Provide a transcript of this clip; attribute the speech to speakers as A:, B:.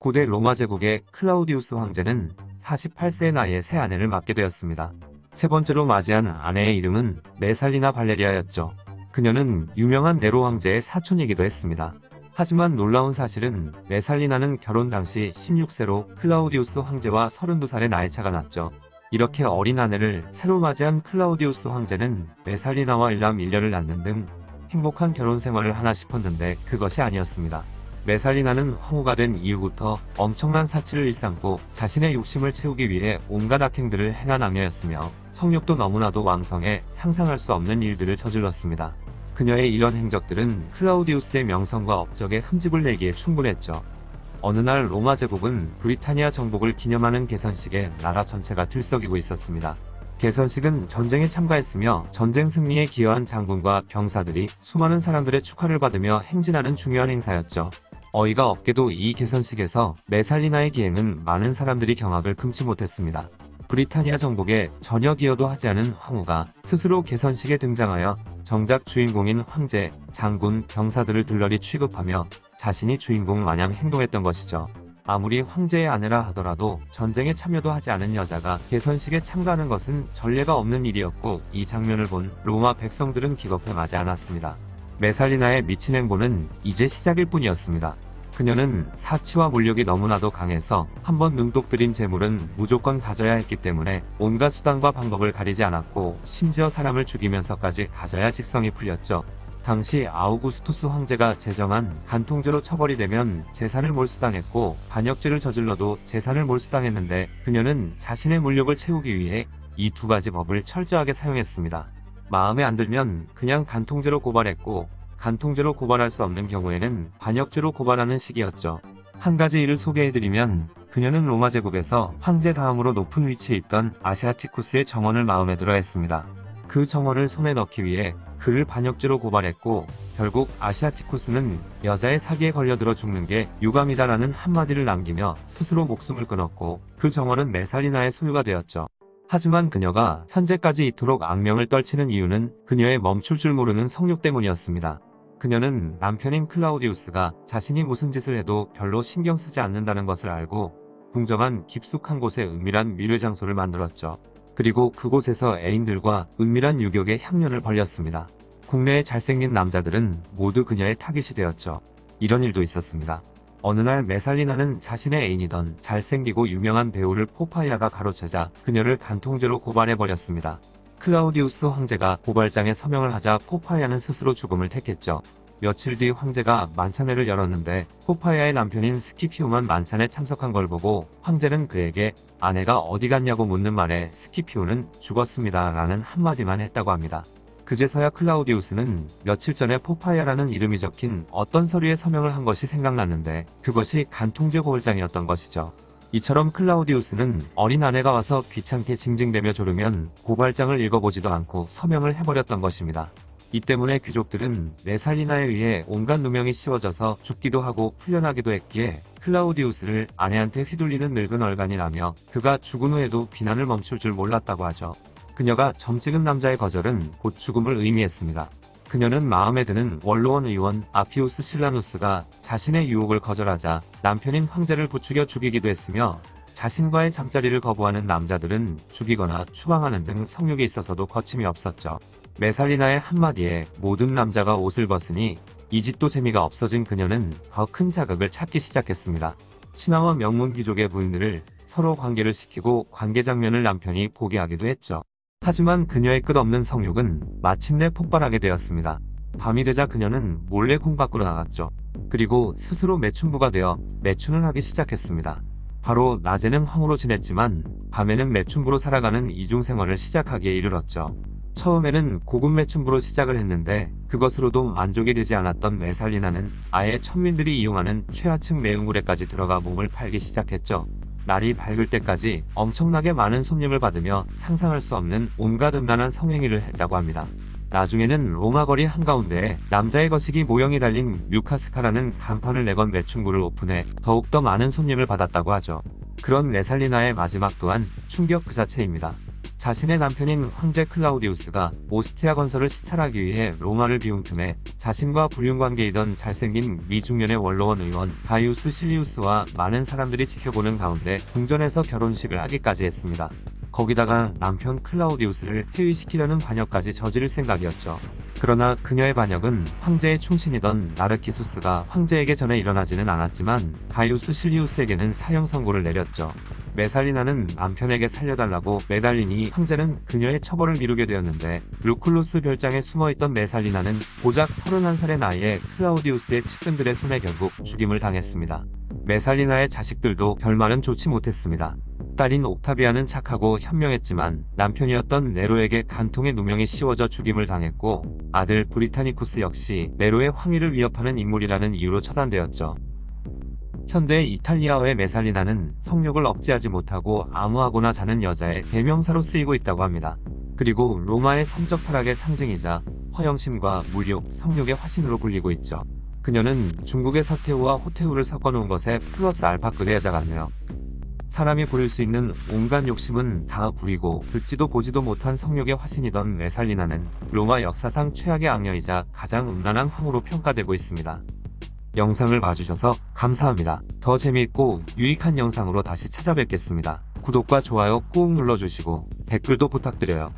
A: 고대 로마 제국의 클라우디우스 황제는 48세의 나이에 새 아내를 맡게 되었습니다. 세 번째로 맞이한 아내의 이름은 메살리나 발레리아였죠. 그녀는 유명한 네로 황제의 사촌이기도 했습니다. 하지만 놀라운 사실은 메살리나는 결혼 당시 16세로 클라우디우스 황제와 32살의 나이 차가 났죠. 이렇게 어린 아내를 새로 맞이한 클라우디우스 황제는 메살리나와 일남 1년을 낳는 등 행복한 결혼 생활을 하나 싶었는데 그것이 아니었습니다. 메살리나는 황후가 된 이후부터 엄청난 사치를 일삼고 자신의 욕심을 채우기 위해 온갖 악행들을 행한 악녀였으며 성욕도 너무나도 왕성해 상상할 수 없는 일들을 저질렀습니다. 그녀의 이런 행적들은 클라우디우스의 명성과 업적에 흠집을 내기에 충분했죠. 어느 날 로마 제국은 브리타니아 정복을 기념하는 개선식에 나라 전체가 들썩이고 있었습니다. 개선식은 전쟁에 참가했으며 전쟁 승리에 기여한 장군과 병사들이 수많은 사람들의 축하를 받으며 행진하는 중요한 행사였죠. 어이가 없게도 이 개선식에서 메살리나의 기행은 많은 사람들이 경악을 금치 못했습니다. 브리타니아 정복에 전혀 기여도 하지 않은 황후가 스스로 개선식에 등장하여 정작 주인공인 황제, 장군, 병사들을 들러리 취급하며 자신이 주인공 마냥 행동했던 것이죠. 아무리 황제의 아내라 하더라도 전쟁에 참여도 하지 않은 여자가 개선식에 참가하는 것은 전례가 없는 일이었고 이 장면을 본 로마 백성들은 기겁해 마지 않았습니다. 메살리나의 미친 행보는 이제 시작일 뿐이었습니다. 그녀는 사치와 물력이 너무나도 강해서 한번 눈독 들인 재물은 무조건 가져야 했기 때문에 온갖 수단과 방법을 가리지 않았고 심지어 사람을 죽이면서까지 가져야 직성이 풀렸죠. 당시 아우구스투스 황제가 제정한 간통죄로 처벌이 되면 재산을 몰수당했고 반역죄를 저질러도 재산을 몰수당했는데 그녀는 자신의 물력을 채우기 위해 이 두 가지 법을 철저하게 사용했습니다. 마음에 안 들면 그냥 간통죄로 고발했고 간통죄로 고발할 수 없는 경우에는 반역죄로 고발하는 식이었죠. 한 가지 일을 소개해드리면 그녀는 로마 제국에서 황제 다음으로 높은 위치에 있던 아시아티쿠스의 정원을 마음에 들어 했습니다. 그 정원을 손에 넣기 위해 그를 반역죄로 고발했고 결국 아시아티쿠스는 여자의 사기에 걸려들어 죽는 게 유감이다라는 한마디를 남기며 스스로 목숨을 끊었고 그 정원은 메살리나의 소유가 되었죠. 하지만 그녀가 현재까지 이토록 악명을 떨치는 이유는 그녀의 멈출 줄 모르는 성욕 때문이었습니다. 그녀는 남편인 클라우디우스가 자신이 무슨 짓을 해도 별로 신경 쓰지 않는다는 것을 알고 궁정한 깊숙한 곳에 은밀한 미뢰 장소를 만들었죠. 그리고 그곳에서 애인들과 은밀한 유격의 향연을 벌였습니다. 국내의 잘생긴 남자들은 모두 그녀의 타깃이 되었죠. 이런 일도 있었습니다. 어느 날 메살리나는 자신의 애인이던 잘생기고 유명한 배우를 포파이아가 가로채자 그녀를 간통죄로 고발해버렸습니다. 클라우디우스 황제가 고발장에 서명을 하자 포파이아는 스스로 죽음을 택했죠. 며칠 뒤 황제가 만찬회를 열었는데 포파이아의 남편인 스키피우만 만찬에 참석한 걸 보고 황제는 그에게 아내가 어디 갔냐고 묻는 말에 스키피우는 죽었습니다 라는 한마디만 했다고 합니다. 그제서야 클라우디우스는 며칠 전에 포파이아라는 이름이 적힌 어떤 서류에 서명을 한 것이 생각났는데 그것이 간통죄 고발장이었던 것이죠. 이처럼 클라우디우스는 어린 아내가 와서 귀찮게 징징대며 조르면 고발장을 읽어보지도 않고 서명을 해버렸던 것입니다. 이 때문에 귀족들은 메살리나에 의해 온갖 누명이 씌워져서 죽기도 하고 풀려나기도 했기에 클라우디우스를 아내한테 휘둘리는 늙은 얼간이라며 그가 죽은 후에도 비난을 멈출 줄 몰랐다고 하죠. 그녀가 점 찍은 남자의 거절은 곧 죽음을 의미했습니다. 그녀는 마음에 드는 원로원 의원 아피우스 실라누스가 자신의 유혹을 거절하자 남편인 황제를 부추겨 죽이기도 했으며 자신과의 잠자리를 거부하는 남자들은 죽이거나 추방하는 등 성욕에 있어서도 거침이 없었죠. 메살리나의 한마디에 모든 남자가 옷을 벗으니 이 짓도 재미가 없어진 그녀는 더 큰 자극을 찾기 시작했습니다. 신하와 명문 귀족의 부인들을 서로 관계를 시키고 관계 장면을 남편이 보게 하기도 했죠. 하지만 그녀의 끝없는 성욕은 마침내 폭발하게 되었습니다. 밤이 되자 그녀는 몰래 궁 밖으로 나갔죠. 그리고 스스로 매춘부가 되어 매춘을 하기 시작했습니다. 바로 낮에는 황후로 지냈지만 밤에는 매춘부로 살아가는 이중 생활을 시작하기에 이르렀죠. 처음에는 고급 매춘부로 시작을 했는데 그것으로도 만족이 되지 않았던 메살리나는 아예 천민들이 이용하는 최하층 매운굴에까지 들어가 몸을 팔기 시작했죠. 날이 밝을 때까지 엄청나게 많은 손님을 받으며 상상할 수 없는 온갖 음란한 성행위를 했다고 합니다. 나중에는 로마 거리 한가운데에 남자의 거시기 모형이 달린 뮤카스카라는 간판을 내건 매춘구를 오픈해 더욱더 많은 손님을 받았다고 하죠. 그런 레살리나의 마지막 또한 충격 그 자체입니다. 자신의 남편인 황제 클라우디우스가 오스티아 건설을 시찰하기 위해 로마를 비운 틈에 자신과 불륜 관계이던 잘생긴 미중년의 원로원 의원 가이우스 실리우스와 많은 사람들이 지켜보는 가운데 궁전에서 결혼식을 하기까지 했습니다. 거기다가 남편 클라우디우스를 해위시키려는 반역까지 저지를 생각이었죠. 그러나 그녀의 반역은 황제의 충신이던 나르키수스가 황제에게 전해 일어나지는 않았지만 가이우스 실리우스에게는 사형 선고를 내렸죠. 메살리나는 남편에게 살려달라고 매달리니 황제는 그녀의 처벌을 미루게 되었는데 루쿨루스 별장에 숨어있던 메살리나는 고작 31살의 나이에 클라우디우스의 측근들의 손에 결국 죽임을 당했습니다. 메살리나의 자식들도 결말은 좋지 못했습니다. 딸인 옥타비아는 착하고 현명했지만 남편이었던 네로에게 간통의 누명이 씌워져 죽임을 당했고 아들 브리타니쿠스 역시 네로의 황위를 위협하는 인물이라는 이유로 처단되었죠. 현대 이탈리아어의 메살리나는 성욕을 억제하지 못하고 아무하고나 자는 여자의 대명사로 쓰이고 있다고 합니다. 그리고 로마의 성적 타락의 상징이자 허영심과 물욕, 성욕의 화신으로 불리고 있죠. 그녀는 중국의 서태후와 호태후를 섞어놓은 것에 플러스 알파급의 여자 같네요. 사람이 부릴 수 있는 온갖 욕심은 다 부리고 듣지도 보지도 못한 성욕의 화신이던 메살리나는 로마 역사상 최악의 악녀이자 가장 음란한 황후로 평가되고 있습니다. 영상을 봐주셔서 감사합니다. 더 재미있고 유익한 영상으로 다시 찾아뵙겠습니다. 구독과 좋아요 꾹 눌러주시고 댓글도 부탁드려요.